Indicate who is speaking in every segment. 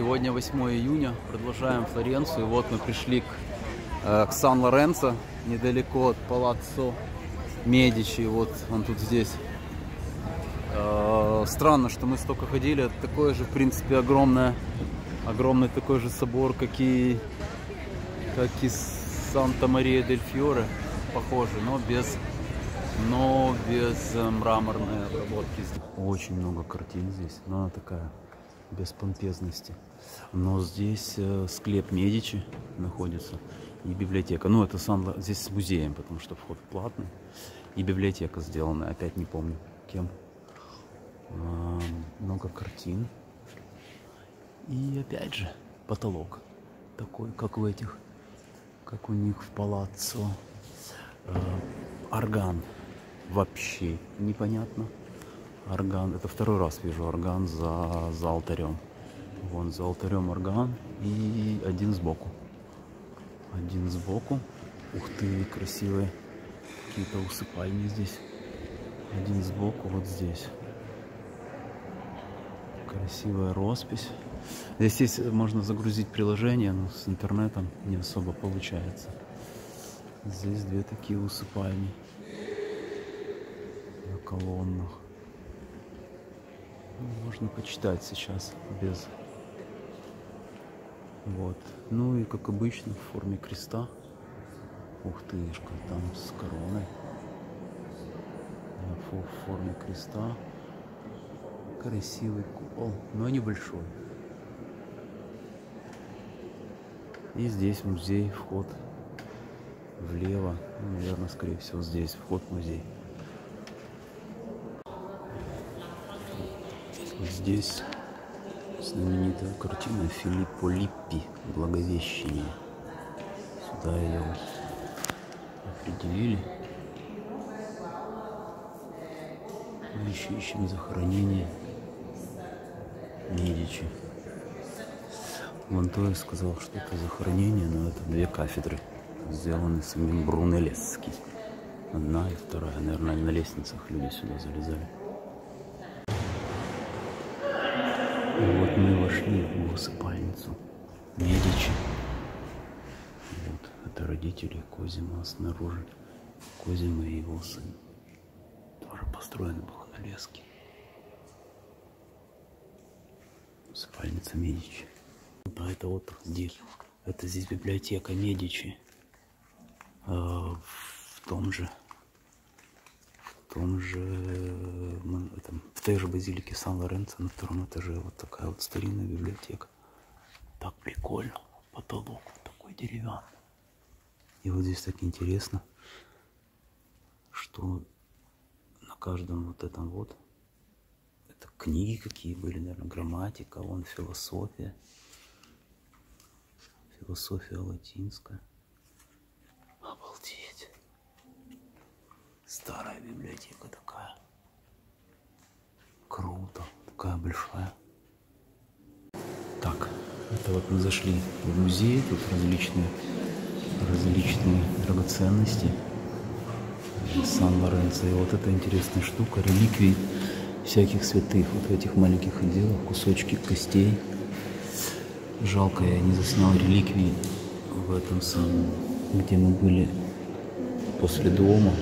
Speaker 1: Сегодня 8 июня, продолжаем Флоренцию. Вот мы пришли к, э, к Сан-Лоренцо, недалеко от Палаццо Медичи. Вот он тут здесь. Э, странно, что мы столько ходили. Это такое же, в принципе, огромное, огромный такой же собор, как и, как и Санта-Мария-дель-Фьоре. Похоже, но без но без э, мраморной обработки. Очень много картин здесь, но она такая без помпезности. Но здесь э, склеп Медичи находится и библиотека. Ну, это сам здесь с музеем, потому что вход платный. И библиотека сделана, опять не помню кем. А, много картин. И опять же потолок такой, как в этих, как у них в палаццо. А, орган вообще непонятно. Орган, это второй раз вижу орган за, за алтарем. Вон за алтарем орган и один сбоку. Один сбоку. Ух ты, красивые какие-то усыпальни здесь. Один сбоку, вот здесь. Красивая роспись. Здесь есть, можно загрузить приложение, но с интернетом не особо получается. Здесь две такие усыпальни на колоннах. Можно почитать сейчас без... Вот. Ну и как обычно в форме креста. Ух тышка, там с короной. В форме креста. Красивый купол, но небольшой. И здесь музей, вход влево. Ну, наверное, скорее всего, здесь вход в музей. Здесь знаменитая картина Филиппо Липпи «Благовещение». Сюда ее определили. Мы еще ищем захоронение Медичи. Монтоя сказал, что это захоронение, но это две кафедры, сделаны самим Брунеллески. Одна и вторая. Наверное, на лестницах люди сюда залезали. И вот мы вошли в усыпальницу Медичи. Вот, это родители Козима снаружи. Козима и его сын. Тоже построен был на леске. Усыпальница Медичи. А это вот здесь. Это здесь библиотека Медичи. А, в том же том же, этом, в той же базилике Сан-Лоренцо на втором этаже вот такая вот старинная библиотека. Так прикольно. Потолок вот такой деревянный. И вот здесь так интересно, что на каждом вот этом вот это книги какие были, наверное, грамматика, вон философия, философия латинская. Обалдеть. Старая библиотека такая. Круто. Такая большая. Так, это вот мы зашли в музей. Тут различные, различные драгоценности. Сан-Лоренцо. И вот эта интересная штука. Реликвии всяких святых. Вот в этих маленьких отделах кусочки костей. Жалко, я не заснял реликвии в этом самом, где мы были после дома.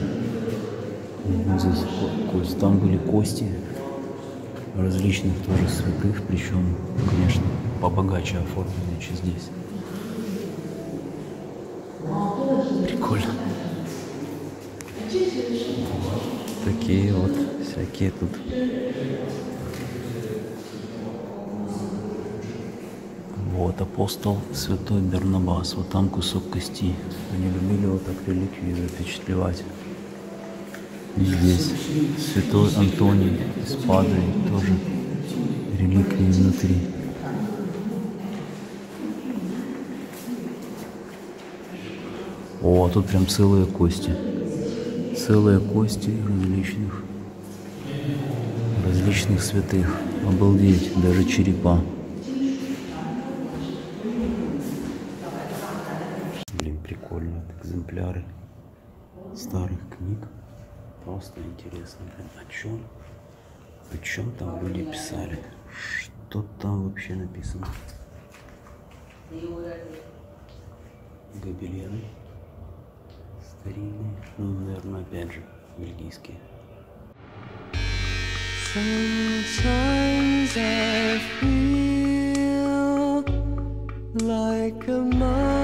Speaker 1: Здесь кость. Там были кости различных тоже святых, причем, конечно, побогаче оформлены, чем здесь. Прикольно. Такие вот всякие тут Вот апостол святой Бернабас. Вот там кусок кости. Они любили вот так реликвии запечатлевать. И здесь святой Антоний из Падуи тоже реликвии внутри. О, а тут прям целые кости. Целые кости различных различных святых. Обалдеть, даже черепа. Блин, прикольно. Экземпляры старых книг. Просто интересно, о чем, о чем там люди писали? Что там вообще написано? Гобелены. Старинные. Ну, наверное, опять же, бельгийские.
Speaker 2: Sometimes I feel like a mother